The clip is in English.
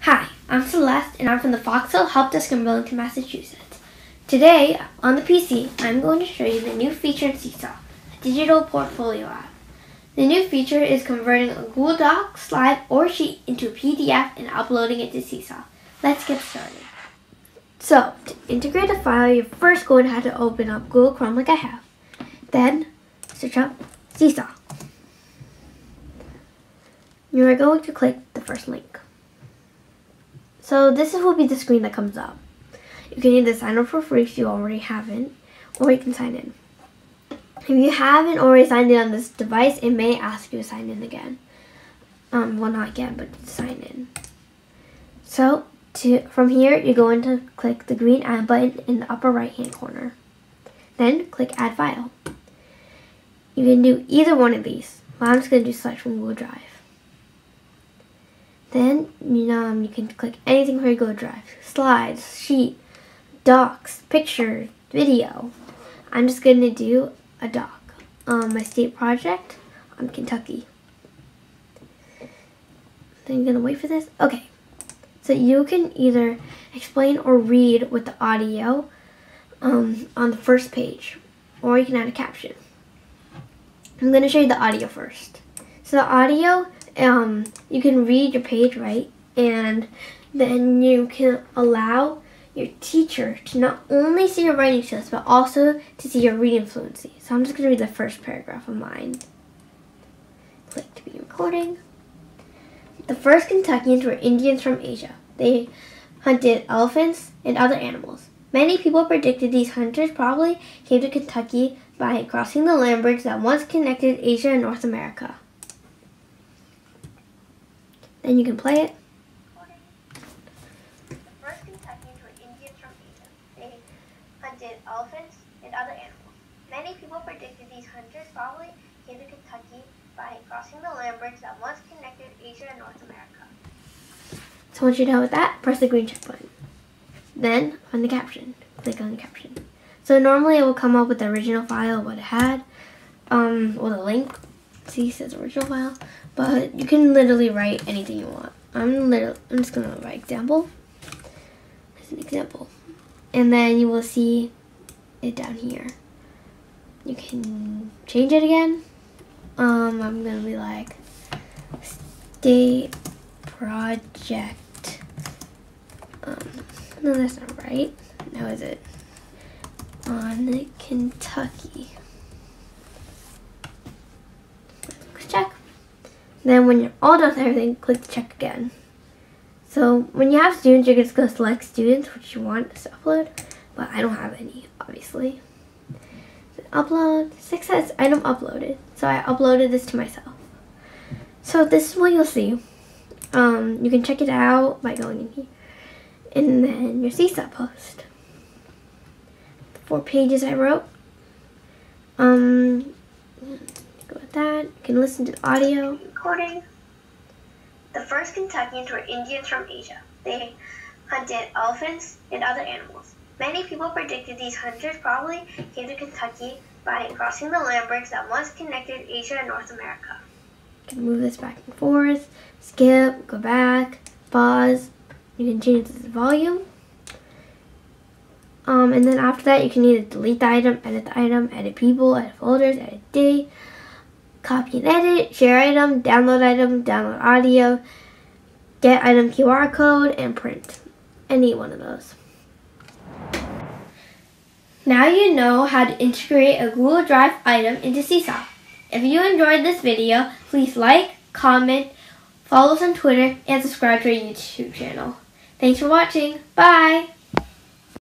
Hi, I'm Celeste and I'm from the Fox Hill Help Desk in Burlington, Massachusetts. Today, on the PC, I'm going to show you the new feature in Seesaw, a digital portfolio app. The new feature is converting a Google Doc, slide, or sheet into a PDF and uploading it to Seesaw. Let's get started. So, to integrate a file, you're first going to have to open up Google Chrome like I have. Then, search up Seesaw. You are going to click the first link. So this will be the screen that comes up. You can either sign up for free if you already haven't, or you can sign in. If you haven't already signed in on this device, it may ask you to sign in again. Um, well, not again, but sign in. So, to, from here, you're going to click the green Add button in the upper right hand corner. Then, click Add File. You can do either one of these. Well, I'm just going to do Select from Google Drive. Then um, you can click anything for your Google Drive. Slides, sheet, docs, picture, video. I'm just going to do a doc. Um, my state project on Kentucky. Then you're going to wait for this? Okay. So you can either explain or read with the audio um, on the first page. Or you can add a caption. I'm going to show you the audio first. So the audio um, you can read your page right and then you can allow your teacher to not only see your writing skills but also to see your reading fluency. So I'm just going to read the first paragraph of mine. Click to be recording. The first Kentuckians were Indians from Asia. They hunted elephants and other animals. Many people predicted these hunters probably came to Kentucky by crossing the land bridge that once connected Asia and North America. Then you can play it. They hunted elephants and other animals. Many people predicted these hunters probably came to Kentucky by crossing the land bridge that once connected Asia and North America. So once you're done with that, press the green check button. Then, on the caption, click on the caption. So normally it will come up with the original file, what it had, um, or the link. See, says original file. But you can literally write anything you want. I'm literally, I'm just gonna write example. As an example. And then you will see it down here. You can change it again. Um, I'm gonna be like state project. Um, no, that's not right. Now is it on Kentucky? Check. Then when you're all done with everything, click check again. So when you have students, you're just going to select students which you want to upload, but I don't have any, obviously. So upload, success item uploaded. So I uploaded this to myself. So this is what you'll see. Um, you can check it out by going in here. And then your Seesaw post. The four pages I wrote. Um, with that. You can listen to the audio recording. The first Kentuckians were Indians from Asia. They hunted elephants and other animals. Many people predicted these hunters probably came to Kentucky by crossing the land bridge that once connected Asia and North America. You can move this back and forth, skip, go back, pause. You can change the volume. Um, and then after that, you can either delete the item, edit the item, edit people, edit folders, edit date, copy and edit, share item, download item, download audio, get item QR code, and print. Any one of those. Now you know how to integrate a Google Drive item into Seesaw. If you enjoyed this video, please like, comment, follow us on Twitter, and subscribe to our YouTube channel. Thanks for watching. Bye!